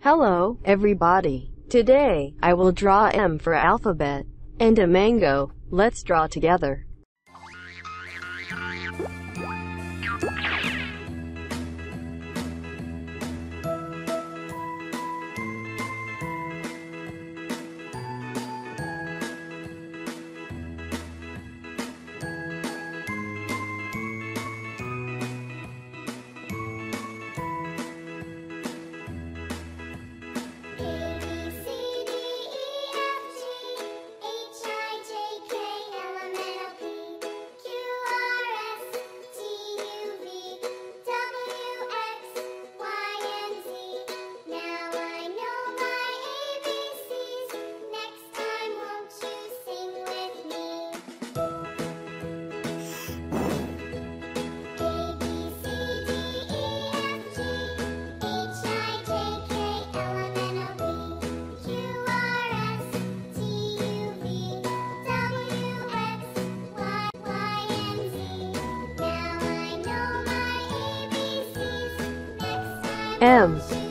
Hello, everybody. Today, I will draw M for alphabet. And a mango. Let's draw together. M.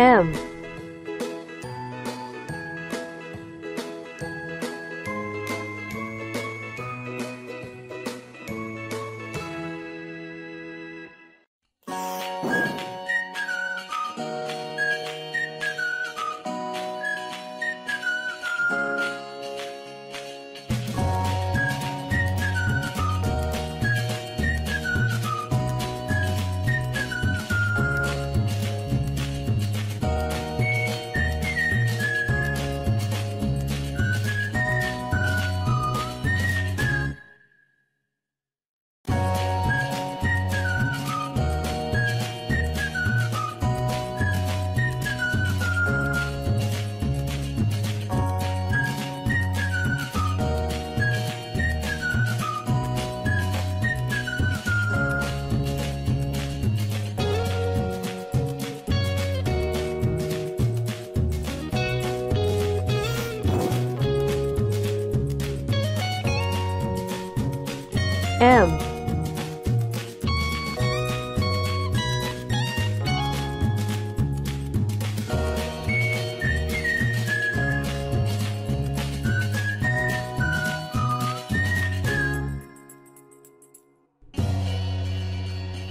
M. M.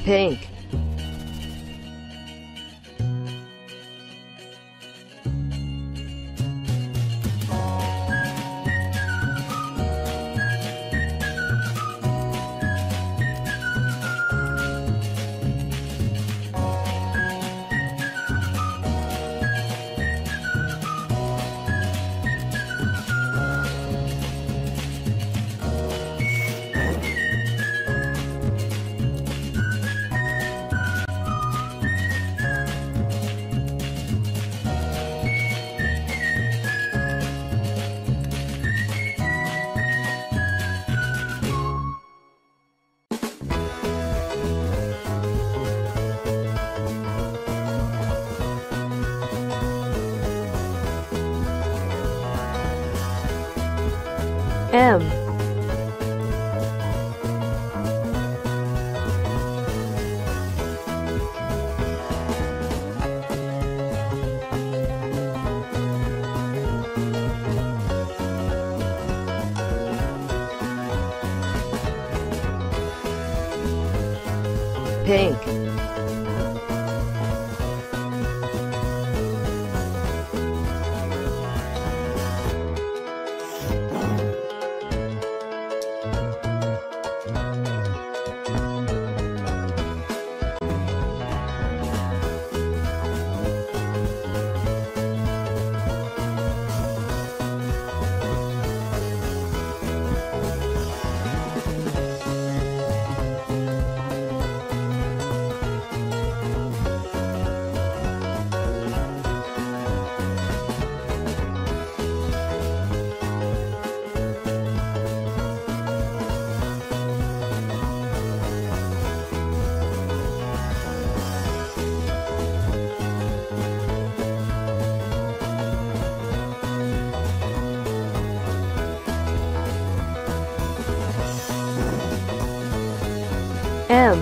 Pink. M. Pink. M,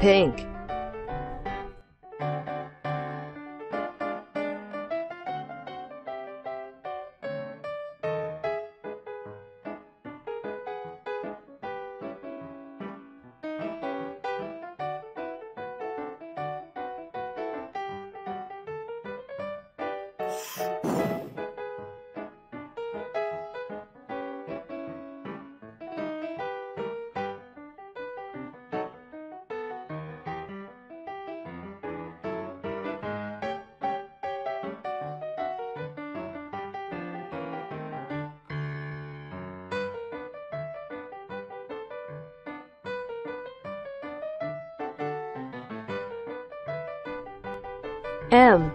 pink, M,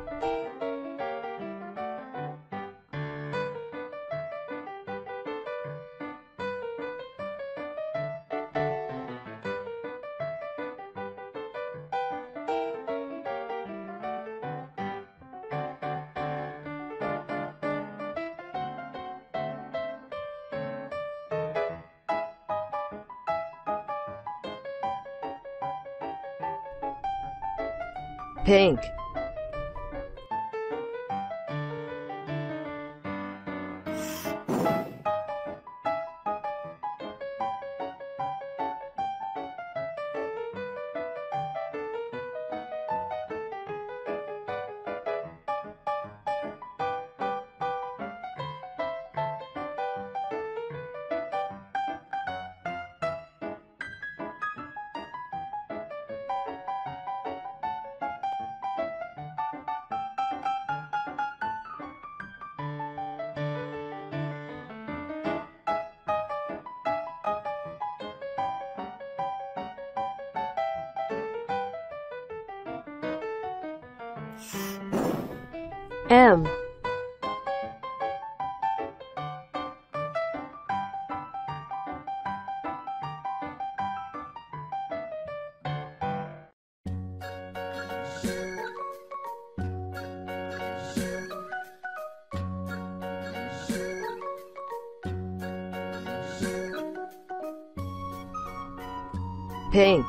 pink, M, pink,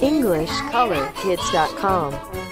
EnglishColorKids.com